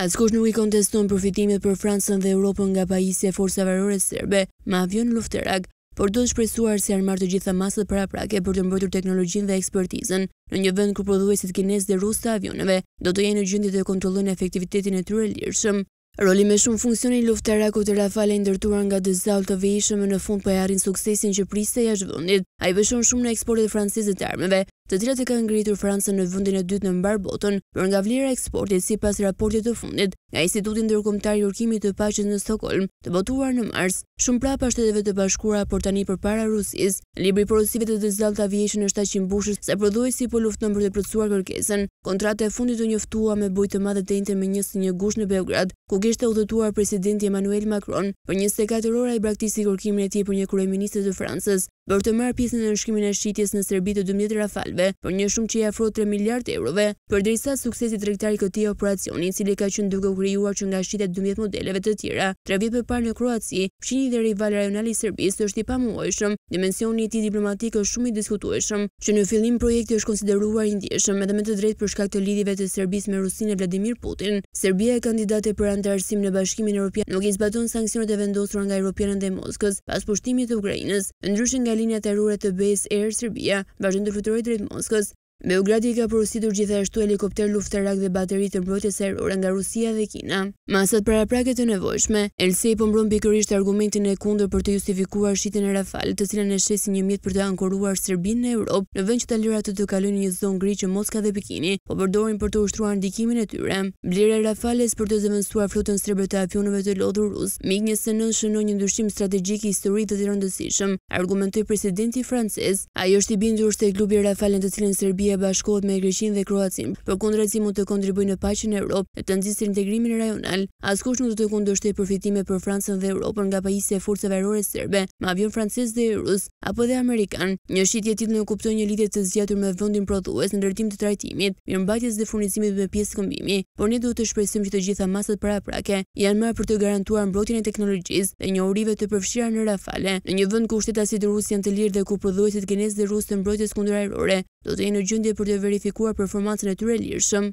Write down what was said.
Askush nuk i konteston përfitimet për Francën dhe Europën nga pajisja e forcave ajrore serbe me avionë lufterakë, por duhet shpresuar se janë marrë të gjitha masat paraprake për të mbrojtur teknologjinë dhe ekspertizën, në një vend ku prodhuesit kinezë dhe rusë të avionëve do të jenë në gjendje të kontrollojnë efektivitetin e tyre lirshëm. Roli me shumë funksione i luftarakut Rafale i ndërtuar nga Dassault Aviation më në fund po e arrin suksesin që priste jashtë vendit. Ai peshon shumë në eksportet franceze të armëve, të cilat e kanë ngritur Francën në vendin e dytë në mbarë botën për nga vlera e eksportit sipas raportit të fundit nga Instituti Ndërkombëtar i Kërkimit të Paqes në Stockholm, të botuar në mars. Shumë prapa Shteteve të Bashkuara, por tani përpara Rusisë. Libri i porosive të Dassault Aviation është aq i mbushur sa prodhuesi po lufton për të plotësuar kërkesën. Kontrata e fundit u njoftua me bujë të madhe të enjten me njëzet e një gusht në Beograd, ku kishte udhëtuar presidenti Emmanuel Macron. Për njëzet e katër orë ai braktisi kërkimin e tij për një kryeministër të Francës. për të marrë pjesë në nënshkrimin e shitjes në Serbi të dymbëdhjetë Rafalëve për një shumë që i afrohet tre miliardë eurove. Përderisa suksesi tregtar i këtij operacioni, i cili ka qenë duke u krijuar që nga shitja e dymbëdhjetë modeleve të tjera tre vjet më parë në Kroaci, fqinji dhe rival rajonal i Serbisë, është i pamohueshëm, dimensioni i tij diplomatik është shumë i diskutueshëm. Që në fillim projekti është konsideruar i ndjeshëm, edhe me të drejtë për shkak të lidhjeve të Serbisë me Rusinë e Vladimir Putin, Serbia e kandidate për anëtarësim në Bashkimin Europian nuk i zbaton sanksionet e vendosura nga europianët ndaj Moskës pas pushtimit të Ukrainës. Ndryshe nga linjat ajrore të BE-së, Air Serbia vazhdon të fluturojë drejt Moskës. Beogradi ka porositur gjithashtu helikopterë luftarakë dhe bateri të mbrojtjes ajrore nga Rusia dhe Kina. Masat paraprake të nevojshme. Elysee po mbron pikërisht argumentin e kundërt për të justifikuar shitjen e Rafale, të cilën e sheh si një mjet për të ankoruar Serbinë në Europë, në vend që ta lërë atë të kalojë në një zonë gri që Moska dhe Pekini po përdorin për të ushtruar ndikimin e tyre. Blerja e Rafales për të zëvendësuar flotën serbe të avionëve të lodhur rusë MiG njëzet e nëntë shënon një ndryshim strategjik historik dhe të rëndësishëm, argumentoi presidenti francez. Ai është i bindur se klubi Rafale në të cilin Serbia bashkohet me Greqinë dhe Kroacinë, përkundrazi mund të kontribuojë në paqen në Europë dhe të nxisë integrimin rajonal. Askush nuk do të kundërshtojë përfitime për Francën dhe Europën nga pajisja e forcave ajrore serbe me avionë francezë dhe rus. apo edhe amerikanë. Një shitje e tillë nënkupton një lidhje të zgjatur me vendin prodhues në drejtim të trajtimit, mirëmbajtjes dhe furnizimit me pjesë këmbimi, por ne duhet të shpresojmë që të gjitha masat paraprake janë marrë për të garantuar mbrojtjen e teknologjisë dhe njohurive të përfshira në Rafale, në një vend ku shtetasit rusë janë të lirë dhe ku prodhuesit kinezë dhe rusë të mbrojtjes kundërajrore do të jenë në gjendje për të verifikuar performancën e tyre lirshëm.